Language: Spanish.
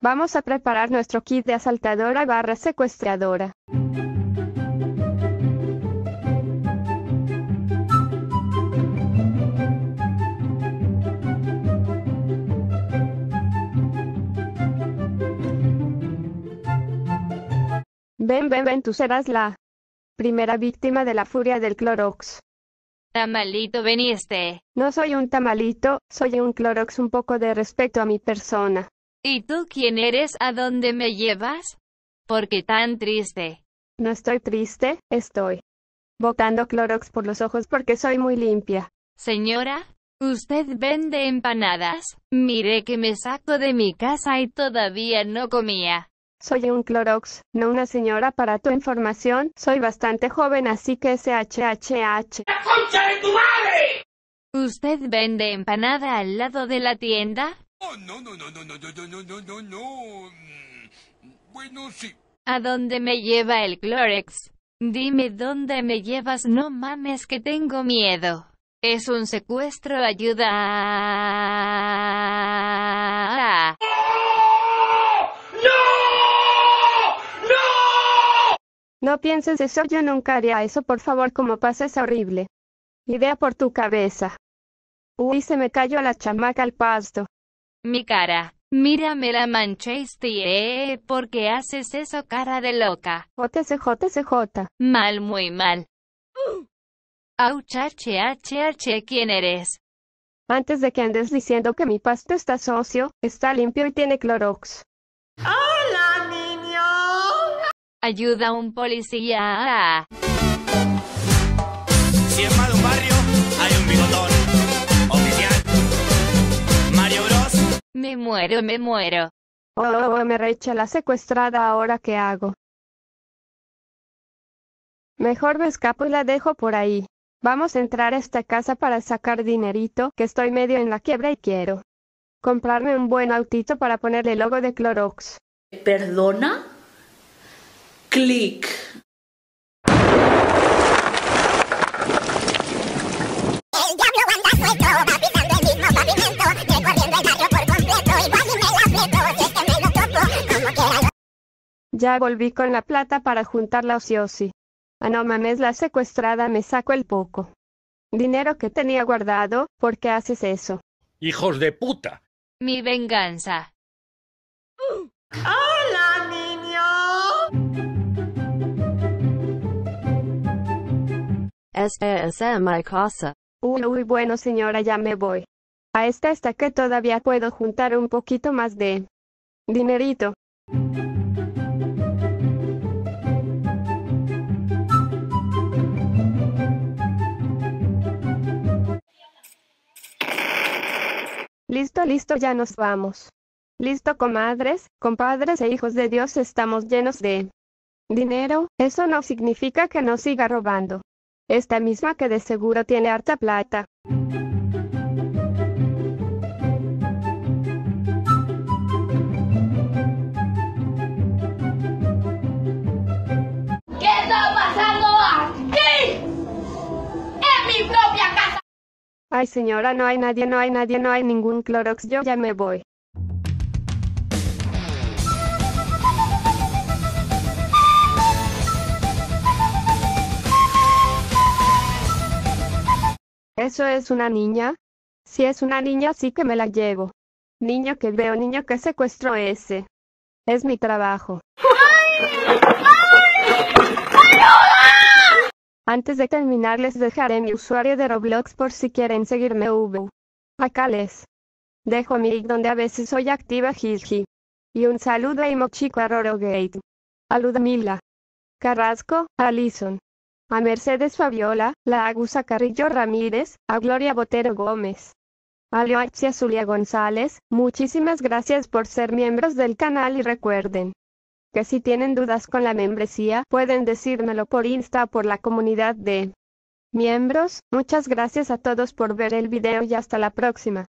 Vamos a preparar nuestro kit de asaltadora barra secuestradora. Ven, ven, ven, tú serás la primera víctima de la furia del Clorox. Tamalito veniste. No soy un tamalito, soy un Clorox un poco de respeto a mi persona. ¿Y tú quién eres? ¿A dónde me llevas? ¿Por qué tan triste? No estoy triste, estoy botando Clorox por los ojos porque soy muy limpia. Señora, ¿usted vende empanadas? Mire que me saco de mi casa y todavía no comía. Soy un Clorox, no una señora para tu información, soy bastante joven así que SHHH. concha de tu madre! ¿Usted vende empanada al lado de la tienda? Oh, no, no, no, no, no, no, no, no, no, no, no. Mm, Bueno, sí. ¿A dónde me lleva el Clorox? Dime dónde me llevas, no mames que tengo miedo. Es un secuestro, ayuda. ¡No! ¡No! No pienses eso, yo nunca haría eso, por favor, como pasa es horrible. Idea por tu cabeza. Uy, se me cayó la chamaca al pasto. Mi cara. Mírame la manchaste, ¿eh? ¿Por qué haces eso, cara de loca? JC, JCJ. Mal, muy mal. Auch, h, h, h, ¿quién eres? Antes de que andes diciendo que mi pasto está socio, está limpio y tiene Clorox. ¡Hola, niño! Ayuda a un policía. Si es más de un barrio, hay un bigotón. Oficial. Mario Bros. Me muero, me muero. Oh, oh, oh, me recha la secuestrada, ¿ahora qué hago? Mejor me escapo y la dejo por ahí. Vamos a entrar a esta casa para sacar dinerito, que estoy medio en la quiebra y quiero comprarme un buen autito para ponerle el logo de Clorox. ¿Perdona? clic. Ya volví con la plata para juntarla ociosi. Ah no mames la secuestrada me saco el poco. Dinero que tenía guardado, ¿por qué haces eso? ¡Hijos de puta! Mi venganza. ¡Ah! Esta es mi casa. Uy, bueno señora, ya me voy. A esta hasta que todavía puedo juntar un poquito más de dinerito. Listo, listo, ya nos vamos. Listo, comadres, compadres e hijos de Dios, estamos llenos de dinero. Eso no significa que no siga robando. Esta misma que de seguro tiene harta plata. ¿Qué está pasando aquí? En mi propia casa. Ay señora, no hay nadie, no hay nadie, no hay ningún Clorox, yo ya me voy. ¿Eso es una niña? Si es una niña, sí que me la llevo. Niño que veo, niño que secuestro ese. Es mi trabajo. Antes de terminar les dejaré mi usuario de Roblox por si quieren seguirme Ubu. Acá les dejo mi nick donde a veces soy activa jiji. Y un saludo a Imochico a Rorogate. A Ludmila. Carrasco, Alison. A Mercedes Fabiola, la Agusa Carrillo Ramírez, a Gloria Botero Gómez. A Leoachia Zulia González, muchísimas gracias por ser miembros del canal y recuerden que si tienen dudas con la membresía, pueden decírmelo por Insta o por la comunidad de miembros. Muchas gracias a todos por ver el video y hasta la próxima.